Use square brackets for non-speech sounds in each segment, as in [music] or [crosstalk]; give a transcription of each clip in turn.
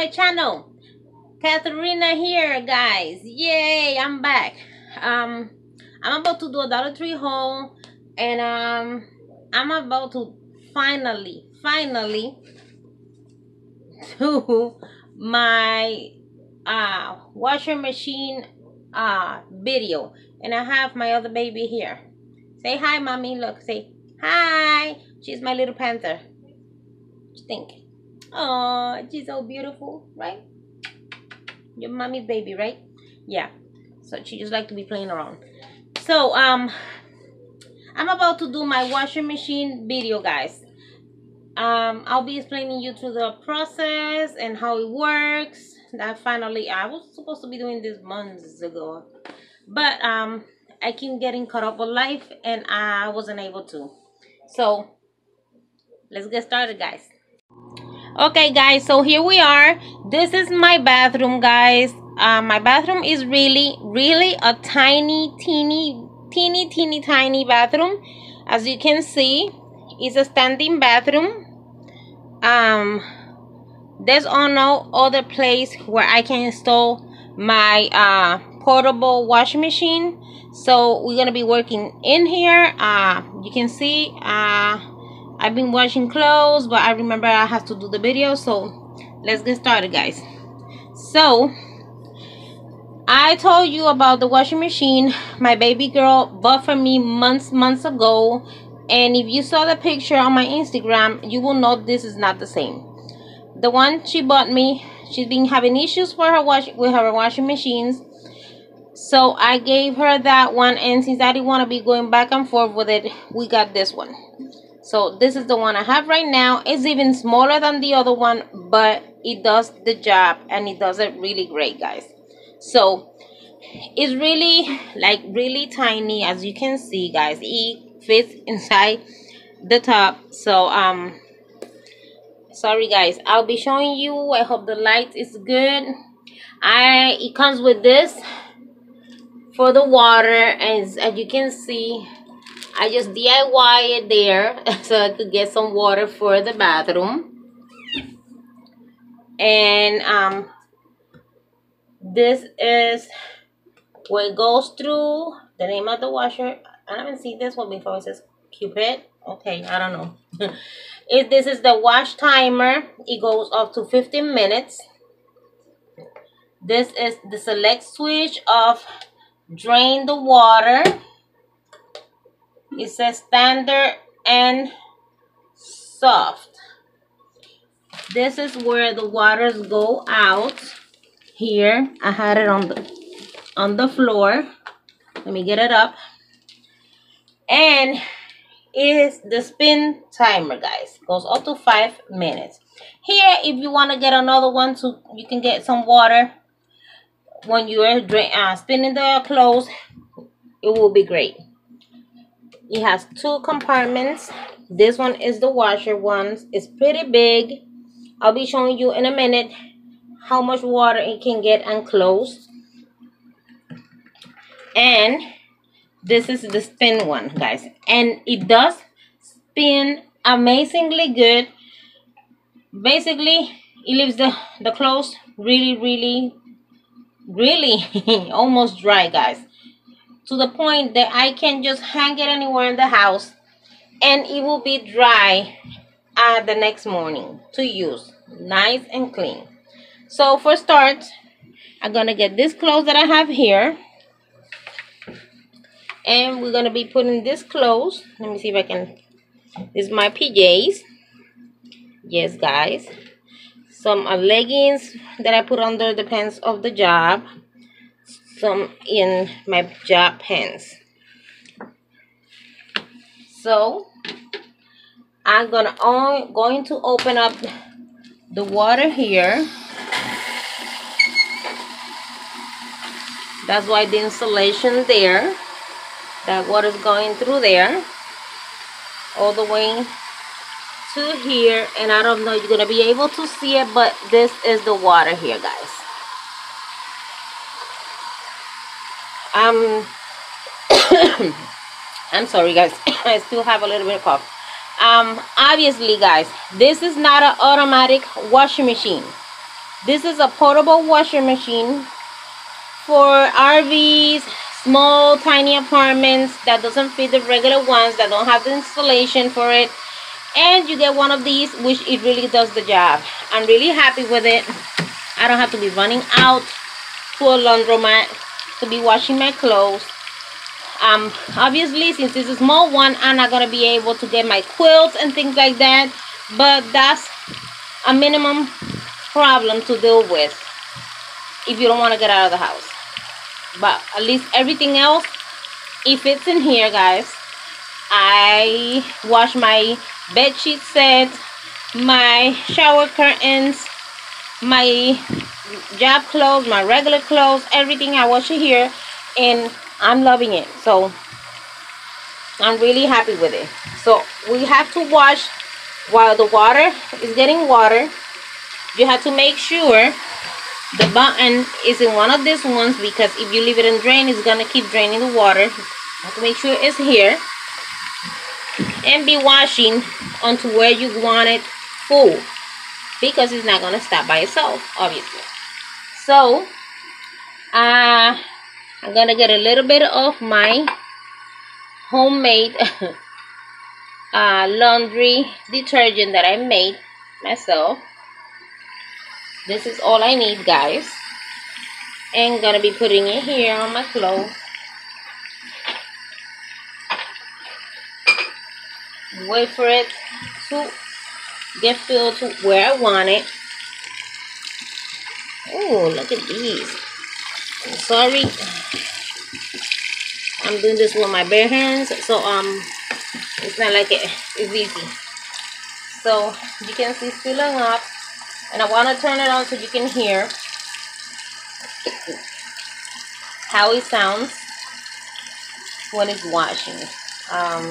my channel. Katerina here, guys. Yay, I'm back. Um, I'm about to do a Dollar Tree haul, and um, I'm about to finally, finally [laughs] do my uh washer machine uh video. And I have my other baby here. Say hi, mommy. Look, say hi. She's my little panther. What you think? Oh, she's so beautiful, right? Your mommy's baby, right? Yeah. So she just like to be playing around. So, um, I'm about to do my washing machine video, guys. Um, I'll be explaining you to the process and how it works. That finally, I was supposed to be doing this months ago, but um, I keep getting caught up with life and I wasn't able to. So, let's get started, guys okay guys so here we are. This is my bathroom guys. Uh, my bathroom is really really a tiny teeny teeny teeny tiny bathroom. As you can see it's a standing bathroom. Um there's no other place where I can install my uh, portable washing machine. So we're gonna be working in here. Uh, you can see uh, I've been washing clothes, but I remember I have to do the video, so let's get started, guys. So, I told you about the washing machine my baby girl bought for me months, months ago. And if you saw the picture on my Instagram, you will know this is not the same. The one she bought me, she's been having issues for her wash with her washing machines. So I gave her that one, and since I didn't want to be going back and forth with it, we got this one so this is the one I have right now. It's even smaller than the other one but it does the job and it does it really great guys. So it's really like really tiny as you can see guys. It fits inside the top. So um sorry guys. I'll be showing you. I hope the light is good. I it comes with this for the water as, as you can see I just DIY it there [laughs] so I could get some water for the bathroom. And um, this is what it goes through. The name of the washer. I haven't seen this one before. It says Kuppet. Okay, I don't know. [laughs] if this is the wash timer, it goes up to 15 minutes. This is the select switch of drain the water it says standard and soft. This is where the waters go out. Here, I had it on the on the floor. Let me get it up. And is the spin timer, guys. Goes up to five minutes. Here, if you want to get another one, so you can get some water when you are uh, spinning the clothes, it will be great. It has two compartments. This one is the washer one. It's pretty big. I'll be showing you in a minute how much water it can get enclosed. And this is the spin one, guys. And it does spin amazingly good. Basically, it leaves the, the clothes really, really, really [laughs] almost dry, guys to the point that I can just hang it anywhere in the house and it will be dry uh, the next morning to use nice and clean. So for start I'm gonna get this clothes that I have here and we're gonna be putting this clothes. Let me see if I can this is my PJs yes guys. Some uh, leggings that I put under the pants of the job some in my job pants. So I'm gonna on, going to open up the water here. That's why the insulation there. That water is going through there. All the way to here. And I don't know you're to be able to see it. But this is the water here, guys. Um [coughs] i'm sorry guys. [coughs] I still have a little bit of cough. Um obviously guys this is not an automatic washing machine. This is a portable washing machine for RVs, small tiny apartments that doesn't fit the regular ones that don't have the installation for it. And you get one of these which it really does the job. I'm really happy with it. I don't have to be running out to a laundromat to be washing my clothes. Um obviously since it's a small one i'm not gonna be able to get my quilts and things like that but that's a minimum problem to deal with if you don't want to get out of the house. But at least everything else if it's in here guys I wash my bed sheet set my shower curtains my job clothes my regular clothes everything I wash it here and I'm loving it. So I'm really happy with it. So we have to wash while the water is getting water. You have to make sure the button is in one of these ones because if you leave it in drain it's gonna keep draining the water. Have to make sure it's here. And be washing onto where you want it full because it's not gonna stop by itself obviously. So uh I'm gonna get a little bit of my homemade [laughs] uh, laundry detergent that I made myself. This is all I need guys. And gonna be putting it here on my clothes. Wait for it to get filled to where I want it. Oh look at these. I'm sorry. I'm doing this with my bare hands so um it's not like it, it's easy. So you can see it's filling up and I want to turn it on so you can hear how it sounds when it's washing. Um,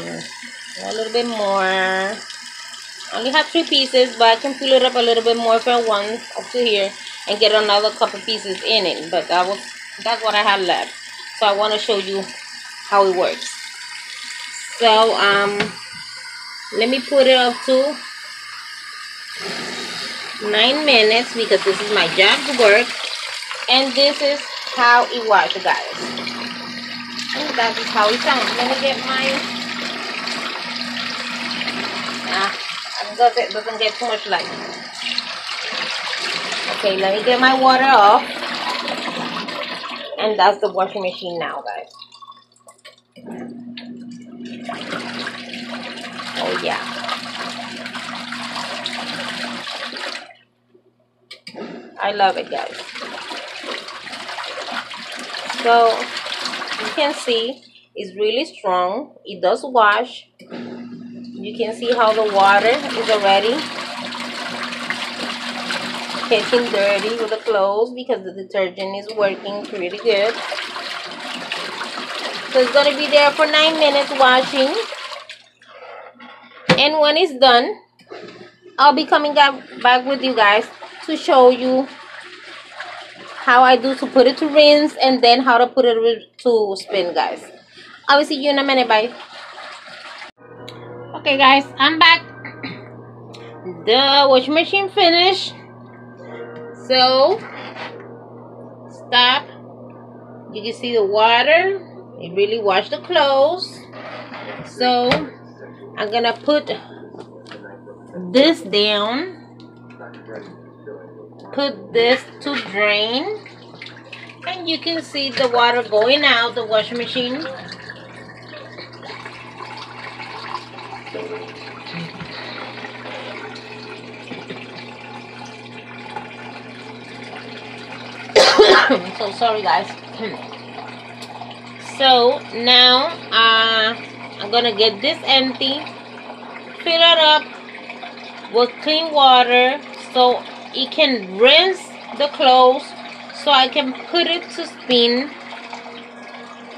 a little bit more only have three pieces but I can fill it up a little bit more if I want up to here and get another couple pieces in it. But that was that's what I had left. So I want to show you how it works. So um let me put it up to nine minutes because this is my job to work. And this is how it was guys. And that is how it sounds let me get my ah it doesn't get too much light. Okay let me get my water off. And that's the washing machine now guys. Oh yeah. I love it guys. So you can see it's really strong. It does wash you can see how the water is already getting dirty with the clothes because the detergent is working pretty good so it's going to be there for nine minutes washing and when it's done I'll be coming back with you guys to show you how I do to put it to rinse and then how to put it to spin guys. I will see you in a minute bye. Okay guys, I'm back. The washing machine finished. So stop. You can see the water. It really washed the clothes. So I'm gonna put this down put this to drain and you can see the water going out the washing machine I'm so sorry guys so now uh, I'm gonna get this empty fill it up with clean water so it can rinse the clothes so I can put it to spin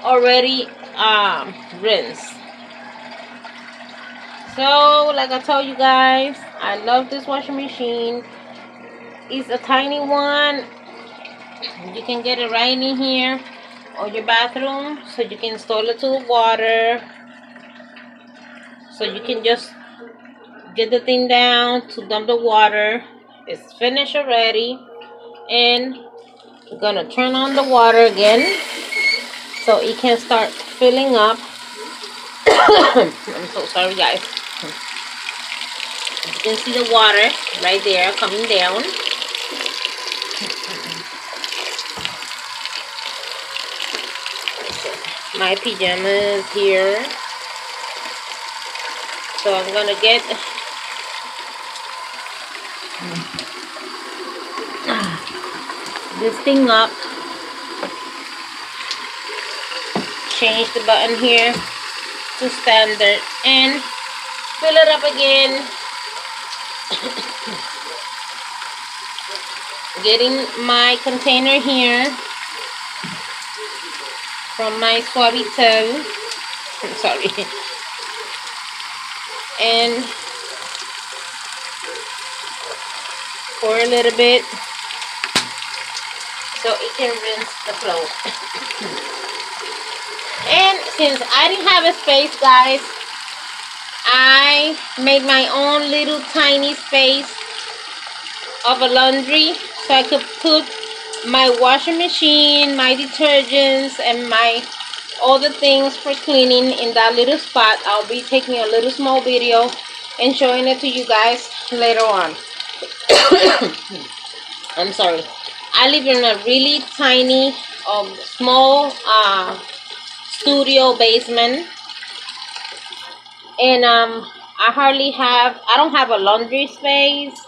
already um, rinsed. So, like I told you guys, I love this washing machine. It's a tiny one. You can get it right in here or your bathroom so you can install it to the water. So you can just get the thing down to dump the water it's finished already and we're gonna turn on the water again so it can start filling up [coughs] I'm so sorry guys. You can see the water right there coming down. My pajamas here. So I'm gonna get this thing up. Change the button here to standard and fill it up again. Getting my container here from my Suavitel [laughs] I'm sorry. And pour a little bit so it can rinse the clothes. [laughs] and since I didn't have a space, guys, I made my own little tiny space of a laundry so I could put my washing machine, my detergents, and my all the things for cleaning in that little spot. I'll be taking a little small video and showing it to you guys later on. [coughs] I'm sorry. I live in a really tiny, um, small uh, studio basement. And um, I hardly have, I don't have a laundry space.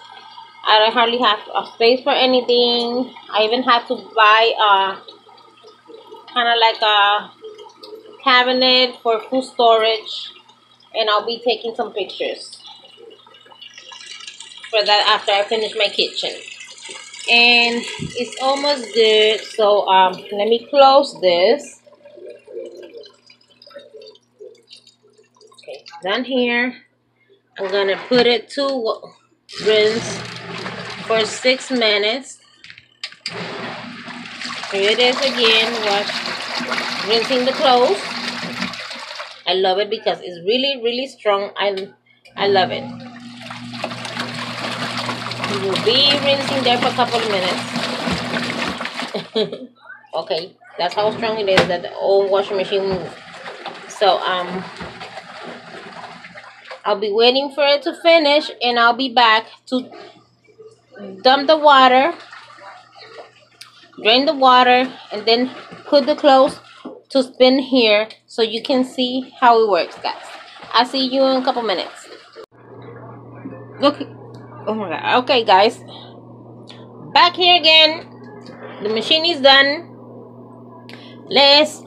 I don't hardly have a space for anything. I even have to buy a kind of like a cabinet for food storage. And I'll be taking some pictures for that after I finish my kitchen and it's almost good so um let me close this okay done here. I'm gonna put it to rinse for six minutes. Here it is again wash rinsing the clothes. I love it because it's really really strong. I I love it. We will be rinsing there for a couple of minutes. [laughs] okay, that's how strong it is that the old washing machine moves. So, um, I'll be waiting for it to finish and I'll be back to dump the water, drain the water, and then put the clothes to spin here so you can see how it works, guys. I'll see you in a couple minutes. Look oh my god. Okay guys. Back here again. The machine is done. Let's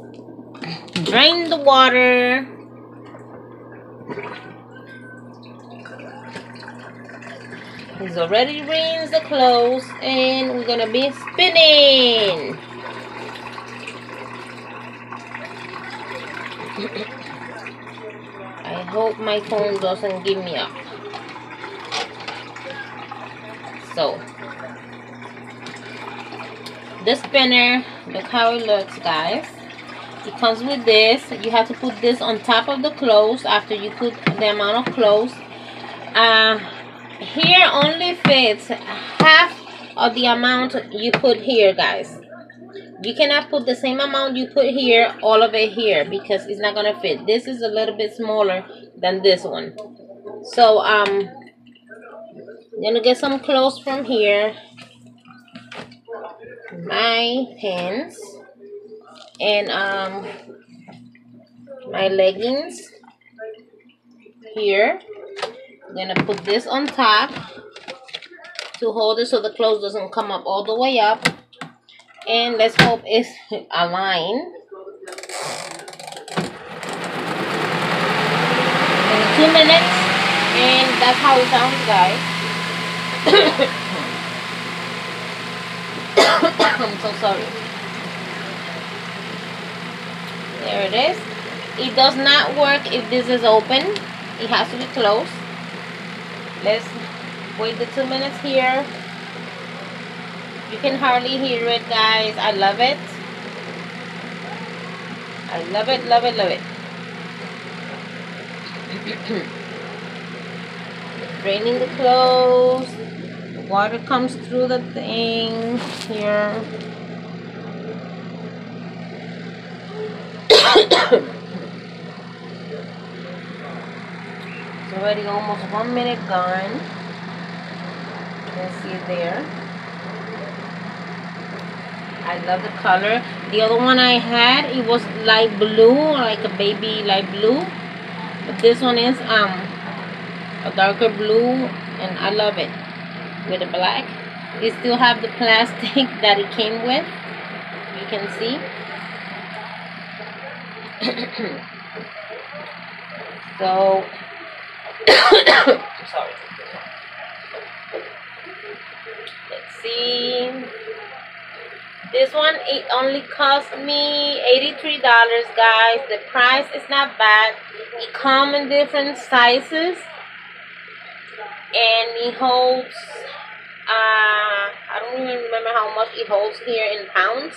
drain the water He's already rinsed the clothes and we're gonna be spinning. [coughs] I hope my phone doesn't give me up. So the spinner look how it looks guys. It comes with this. You have to put this on top of the clothes after you put the amount of clothes. Uh, here only fits half of the amount you put here guys you cannot put the same amount you put here all of it here because it's not gonna fit this is a little bit smaller than this one so um I'm gonna get some clothes from here. My pants and um my leggings here. I'm gonna put this on top to hold it so the clothes doesn't come up all the way up. And let's hope it's [laughs] aligned. In two minutes, and that's how it sounds, guys. [coughs] I'm so sorry. There it is. It does not work if this is open. It has to be closed. Let's wait the two minutes here. You can hardly hear it, guys. I love it. I love it, love it, love it. [coughs] draining the clothes water comes through the thing here [coughs] [coughs] already almost one minute gone. You can see it there I love the color. The other one I had it was light blue like a baby light blue. But this one is um a darker blue and I love it. With the black. It still have the plastic [laughs] that it came with. You can see. [clears throat] So [coughs] sorry. Let's see. This one it only cost me $83 guys. The price is not bad. It come in different sizes. And it holds uh, I don't even remember how much it holds here in pounds.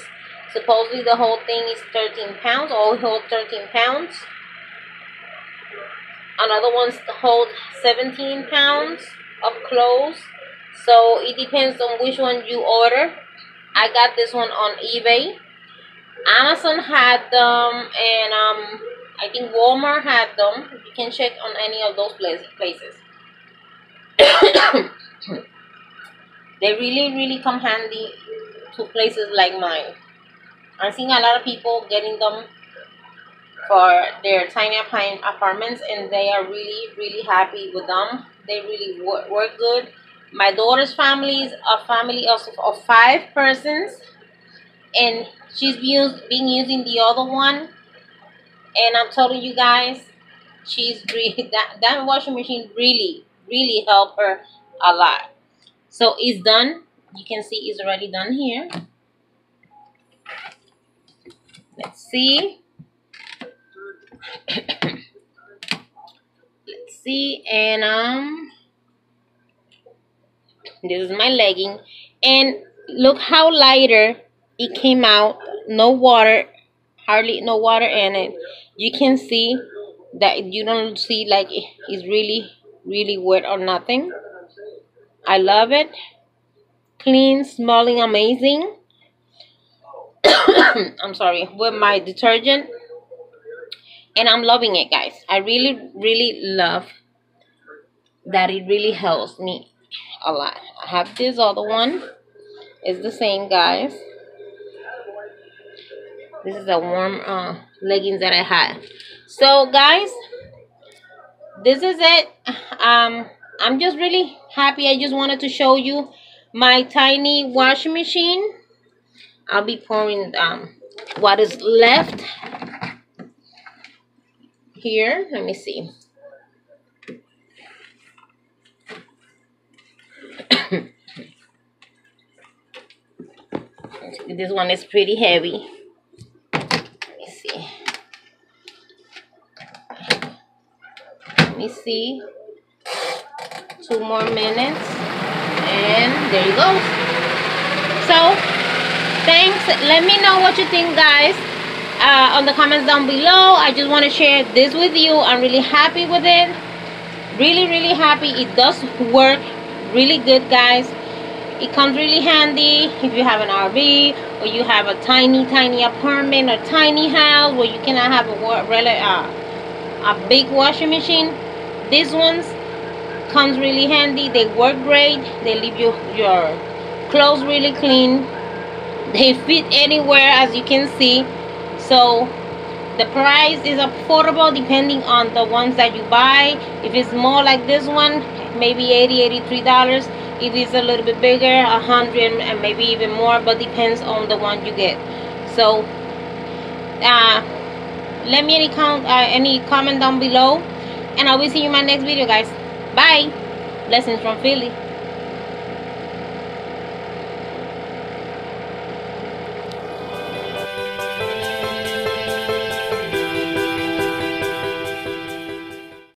Supposedly the whole thing is 13 pounds. It holds 13 pounds another one's hold 17 pounds of clothes. So it depends on which one you order. I got this one on eBay. Amazon had them and um I think Walmart had them. You can check on any of those places. [coughs] They really really come handy to places like mine. I'm seeing a lot of people getting them for their tiny apartments and they are really really happy with them. They really work, work good. My daughter's family is a family of, of five persons and she's been, been using the other one. And I'm telling you guys she's really [laughs] that, that washing machine really really helped her a lot. So it's done. You can see it's already done here. Let's see let's see and um this is my legging. And look how lighter it came out. No water hardly no water in it. You can see that you don't see like it's really really wet or nothing. I love it. Clean smelling amazing. [coughs] I'm sorry with my detergent and I'm loving it guys. I really really love that it really helps me a lot. I have this other one. It's the same guys. This is a warm uh, leggings that I had. So guys this is it. Um I'm just really happy. I just wanted to show you my tiny washing machine. I'll be pouring um what is left here. Let me see. [coughs] this one is pretty heavy. Let me see. Let me see. Two more minutes. And there you go. So, thanks. Let me know what you think, guys uh, on the comments down below. I just want to share this with you. I'm really happy with it. Really really happy. It does work really good guys. It comes really handy if you have an RV or you have a tiny tiny apartment or tiny house where you cannot have a really uh, a big washing machine. These ones comes really handy. They work great. They leave your your clothes really clean. They fit anywhere as you can see so the price is affordable depending on the ones that you buy. If it's more like this one maybe 80 83 dollars. If it's a little bit bigger a hundred and maybe even more but depends on the one you get. So uh let me any count uh, any comment down below. And i will see you in my next video guys. Bye. Blessings from philly